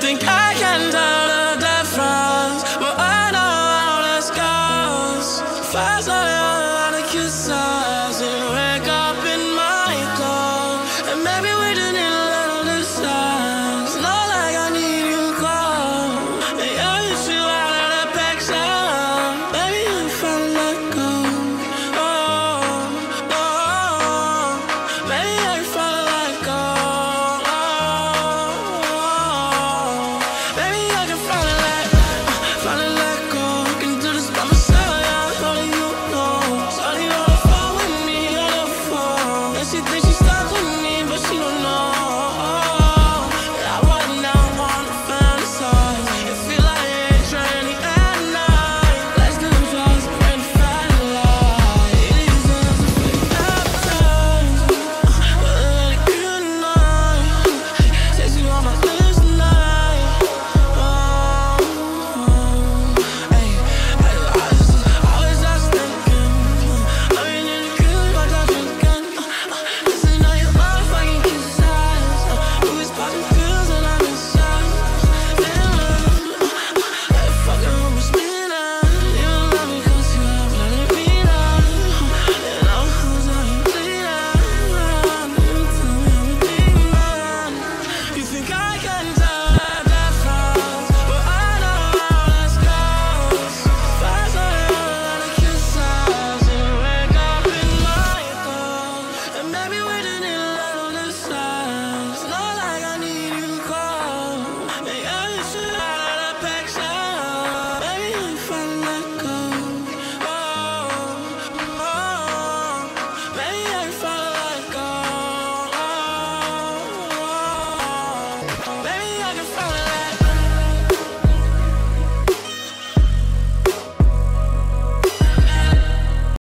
think I can tell the difference, but I know how this goes. Faster.